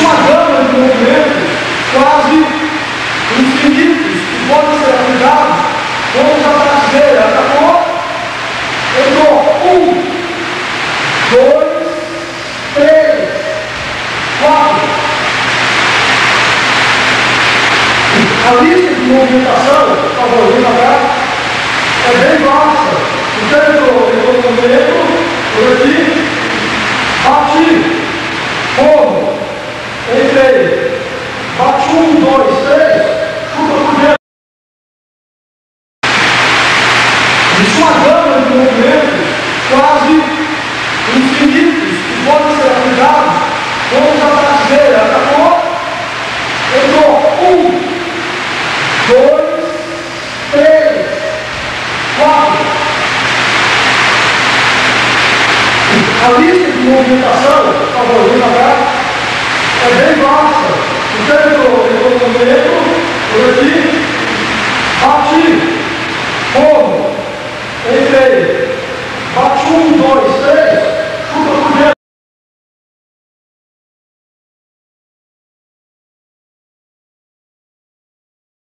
uma gama de movimentos quase infinitos que podem ser aplicados quando a brasileira acabou. Tá eu dou um, dois, três, quatro. A lista de movimentação, por favor, é bem baixa. Então eu estou o tempo. por aqui, Bate um, dois, três. Chuta por Isso é uma gama de movimentos quase infinitos que podem ser aplicados contra a traseira. Tá Acabou? Eu dou um, dois, três, quatro. A lista de movimentação, por favor, vem para cá.